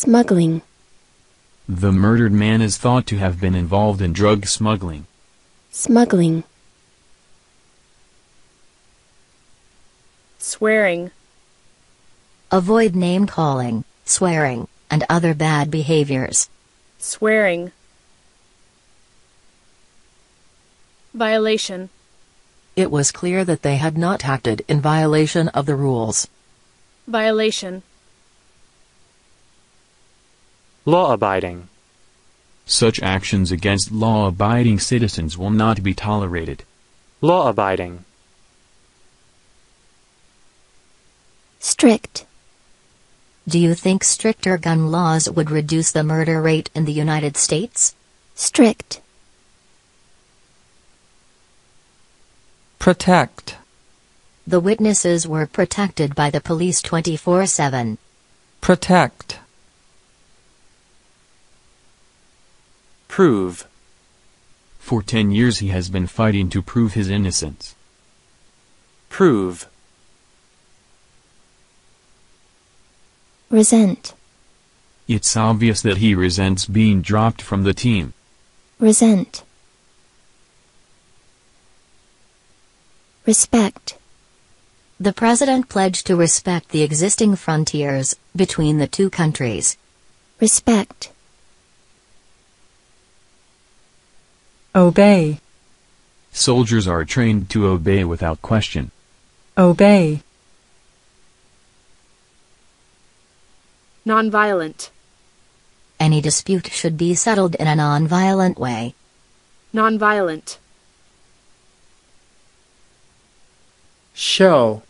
smuggling, The murdered man is thought to have been involved in drug smuggling. smuggling, swearing, Avoid name calling, swearing, and other bad behaviors. swearing. Violation, It was clear that they had not acted in violation of the rules. violation, Law abiding. Such actions against law-abiding citizens will not be tolerated. Law abiding. strict, Do you think stricter gun laws would reduce the murder rate in the United States? strict, protect, The witnesses were protected by the police 24 7. protect, Prove. For ten years he has been fighting to prove his innocence. Prove. resent, It's obvious that he resents being dropped from the team. resent, respect, The president pledged to respect the existing frontiers between the two countries. respect, obey, Soldiers are trained to obey without question. obey, nonviolent, Any dispute should be settled in a non-violent way. nonviolent, show,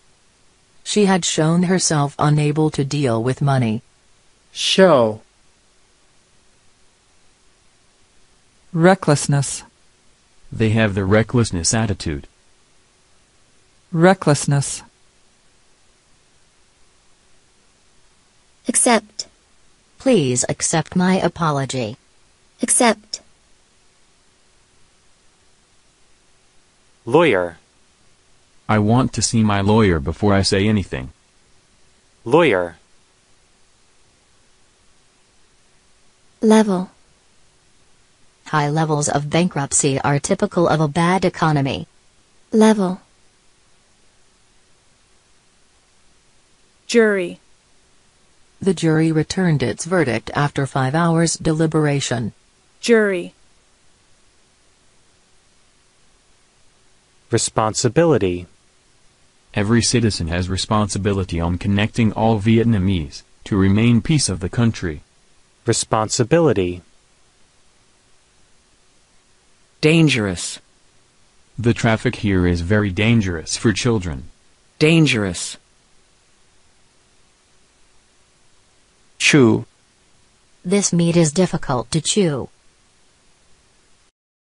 She had shown herself unable to deal with money. show, recklessness, They have the recklessness attitude. recklessness, accept, Please accept my apology. accept, Lawyer. I want to see my lawyer before I say anything. Lawyer. level, High levels of bankruptcy are typical of a bad economy. level, jury, The jury returned its verdict after five hours deliberation. jury, Responsibility. Every citizen has responsibility on connecting all Vietnamese to remain peace of the country. Responsibility. Dangerous, The traffic here is very dangerous for children. dangerous. Chew, This meat is difficult to chew.